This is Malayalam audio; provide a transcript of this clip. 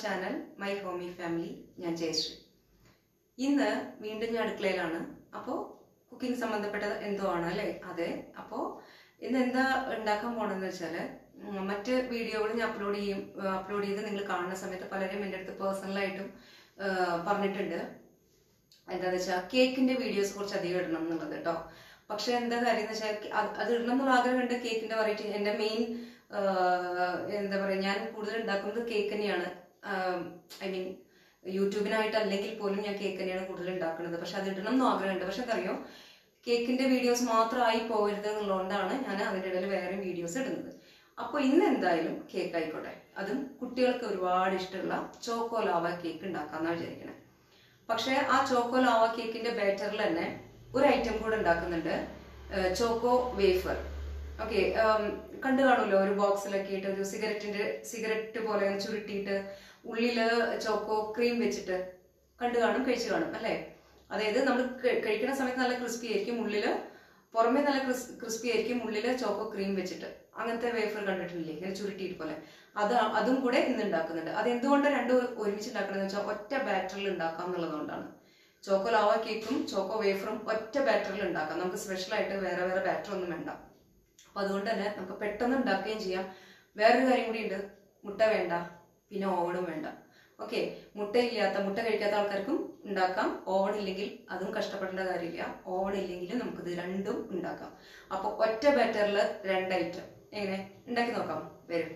ചാനൽ മൈ ഹോമി ഫാമിലി ഞാൻ ജയശ്രീ. ഇന്ന് വീണ്ടും ഞാൻ അടുക്കളയിലാണ്. അപ്പോൾ കുക്കിംഗ് സംബന്ധപ്പെട്ട എന്തോ ആണ് അല്ലേ? അതെ. അപ്പോൾ ഇന്ന് എന്താ ഉണ്ടാക്കാൻ പോണെന്ന് വെച്ചാൽ മറ്റ് വീഡിയോകൾ ഞാൻ അപ്ലോഡ് ചെയ്യും അപ്ലോഡ് ചെയ്ത് നിങ്ങൾ കാണുന്ന സമയത്ത് പലരും എന്റെ അടുത്ത് പേഴ്സണലായിട്ടും പറഞ്ഞിട്ടുണ്ട്. എന്താന്ന് വെച്ചാൽ കേക്കിന്റെ വീഡിയോസ് കുറച്ച് അധികം ഇടണം എന്നുള്ളത് കേട്ടോ പക്ഷെ എന്താ കാര്യം എന്ന് വെച്ചാൽ അത് ഇടണം എന്നുള്ള ആഗ്രഹമുണ്ട്. കേക്കിന്റെ വെറൈറ്റി എന്റെ മെയിൻ എന്താ പറയുക ഞാൻ കൂടുതൽ ഉണ്ടാക്കുന്നത് കേക്ക് തന്നെയാണ്. ഐ മീൻ യൂട്യൂബിനായിട്ട് അല്ലെങ്കിൽ പോലും ഞാൻ കേക്ക് തന്നെയാണ് കൂടുതൽ ഉണ്ടാക്കുന്നത്. പക്ഷെ അത് ഇടണം എന്നും ആഗ്രഹമുണ്ട്. പക്ഷെ അറിയോ കേക്കിന്റെ വീഡിയോസ് മാത്രമായി പോകരുത് എന്നുള്ളതുകൊണ്ടാണ് ഞാൻ അതിന്റെ ഇടയിൽ വേറെ വീഡിയോസ് ഇടുന്നത്. അപ്പോൾ ഇന്ന് എന്തായാലും കേക്ക് ആയിക്കോട്ടെ. അതും കുട്ടികൾക്ക് ഒരുപാട് ഇഷ്ടമുള്ള ചോക്കോ ലാവ കേക്ക് ഉണ്ടാക്കാമെന്നാണ് വിചാരിക്കണേ. പക്ഷേ ആ ചോക്കോ ലാവ കേക്കിന്റെ ബാറ്ററിൽ തന്നെ ഒരു ഐറ്റം കൂടെ ഉണ്ടാക്കുന്നുണ്ട് ചോക്കോ വേഫർ ഓക്കെ കണ്ടു കാണുമല്ലോ ഒരു ബോക്സിലൊക്കെ ഇട്ട് ഒരു സിഗരറ്റിന്റെ സിഗരറ്റ് പോലെ ചുരുട്ടിയിട്ട് ഉള്ളിൽ ചോക്കോ ക്രീം വെച്ചിട്ട് കണ്ടു കാണും കഴിച്ചു കാണും അല്ലേ? അതായത് നമ്മൾ കഴിക്കുന്ന സമയത്ത് നല്ല ക്രിസ്പി ആയിരിക്കും ഉള്ളിൽ പുറമെ നല്ല ക്രിസ്പി ആയിരിക്കും ഉള്ളിൽ ചോക്കോ ക്രീം വെച്ചിട്ട്. അങ്ങനത്തെ വേഫർ കണ്ടിട്ടില്ലേ ഇങ്ങനെ ചുരുട്ടിയിട്ട് പോലെ. അത് അതും കൂടെ ഇന്ന് ഉണ്ടാക്കുന്നുണ്ട് അത് എന്തുകൊണ്ട് രണ്ടും ഒരുമിച്ച് ഉണ്ടാക്കണമെന്ന് വെച്ചാൽ ഒറ്റ ബാറ്ററിൽ ഉണ്ടാക്കാം എന്നുള്ളതുകൊണ്ടാണ്. ചോക്കോ ലാവ കേക്കും ചോക്കോ വേഫറും ഒറ്റ ബാറ്ററിൽ ഉണ്ടാക്കാം നമുക്ക് സ്പെഷ്യലായിട്ട് വേറെ വേറെ ബാറ്റർ ഒന്നും വേണ്ട. അപ്പൊ അതുകൊണ്ട് തന്നെ നമുക്ക് പെട്ടെന്ന് ഉണ്ടാക്കുകയും ചെയ്യാം. വേറൊരു കാര്യം കൂടി ഉണ്ട് മുട്ട വേണ്ട പിന്നെ ഓവണും വേണ്ട. ഓക്കെ മുട്ടയില്ലാത്ത മുട്ട കഴിക്കാത്ത ആൾക്കാർക്കും ഉണ്ടാക്കാം. ഓവൺ ഇല്ലെങ്കിൽ അതും കഷ്ടപ്പെടേണ്ട കാര്യമില്ല. ഓവൺ ഇല്ലെങ്കിലും നമുക്കിത് രണ്ടും ഉണ്ടാക്കാം. അപ്പൊ ഒറ്റ ബാറ്ററിൽ രണ്ട് ഐറ്റം എങ്ങനെ? ഉണ്ടാക്കി നോക്കാം. വരും.